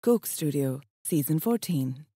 Coke Studio, Season 14.